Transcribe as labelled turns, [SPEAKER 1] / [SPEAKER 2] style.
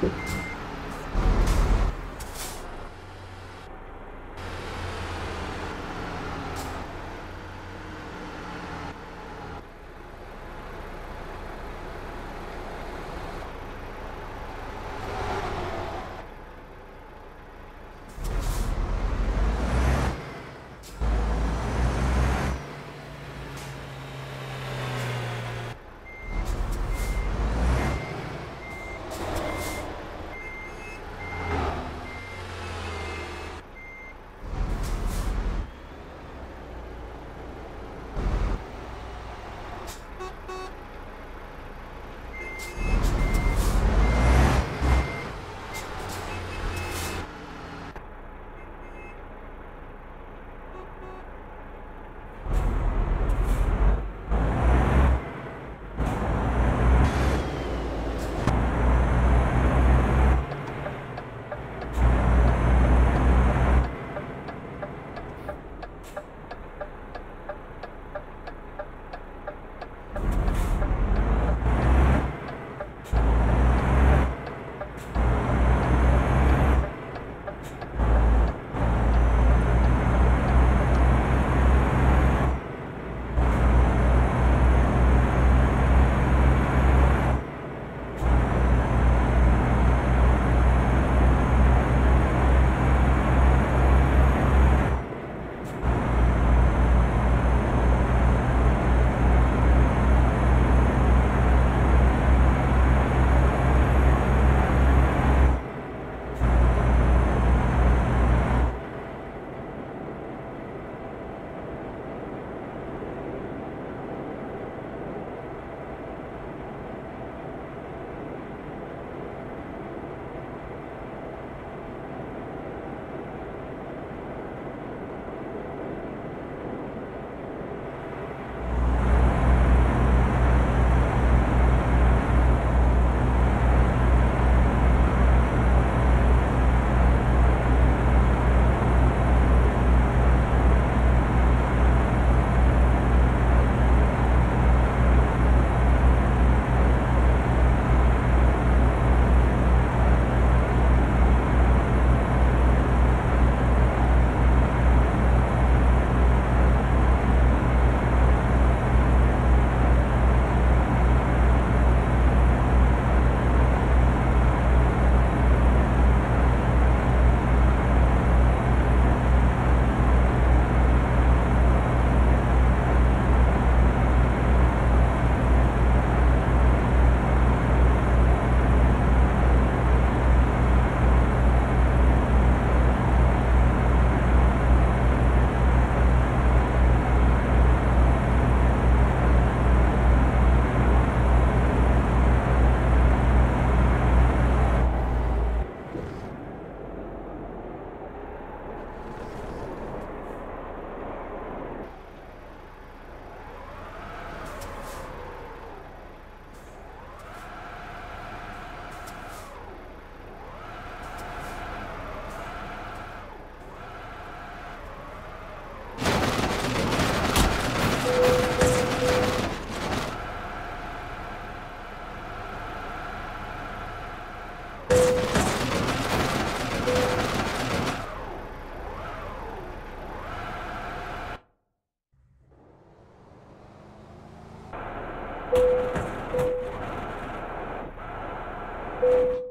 [SPEAKER 1] Gracias. Thank you